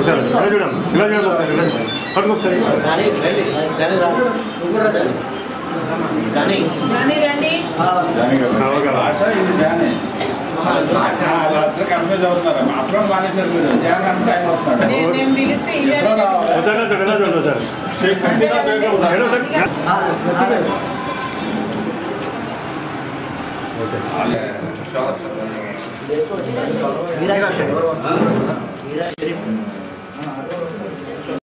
ఒకసారి ఇలా చూడమ్మా ఇలా చూడండి ఒకసారి ఇలా. పట్టుకో ఒకసారి. రండి రండి. భాష ఇది జానే లాస్ట్ కన్ఫ్యూజ్ అవుతున్నారు? మాత్రం మానేశారు మీరు. జాన్ అంటే ఆయన వస్తున్నాడు ఇయ్యాలి రావాలి. Uh,